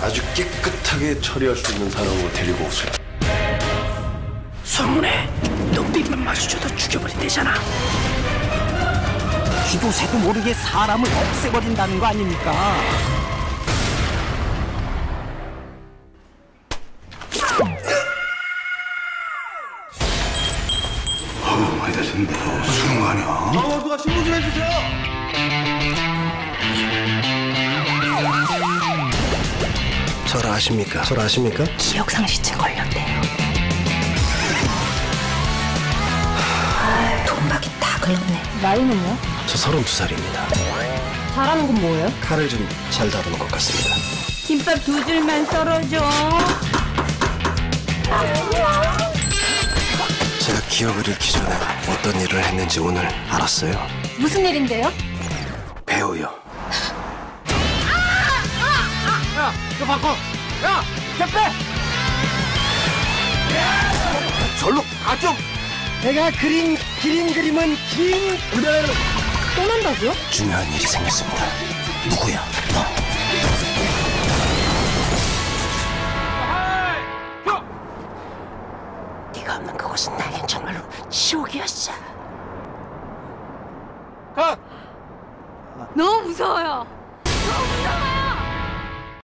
아주 깨끗하게 처리할 수 있는 사람으로 데리고 오세요. 성문에 눈빛만 마주쳐도 죽여버린대잖아. 기도 새도 모르게 사람을 없애버린다는 거 아닙니까? 많이 다쳤는데 죽은 거 아니야? 저 를 아십니까? 저를 아십니까? 기억 상실증 걸렸대요. 아, 돈박이 다 글렀네. 나이는요? 저 32살입니다. 잘하는 건 뭐예요? 칼을 좀 잘 다루는 것 같습니다. 김밥 두 줄만 썰어줘. 제가 기억을 잃기 전에 어떤 일을 했는지 오늘 알았어요. 무슨 일인데요? 배우요. 내가 그린 기린 그림은 긴 또 난다고요? 중요한 일이 생겼습니다. 누구야? 너. 네가 없는 그곳은 나에겐 정말로 지옥이었어. 너무 무서워요.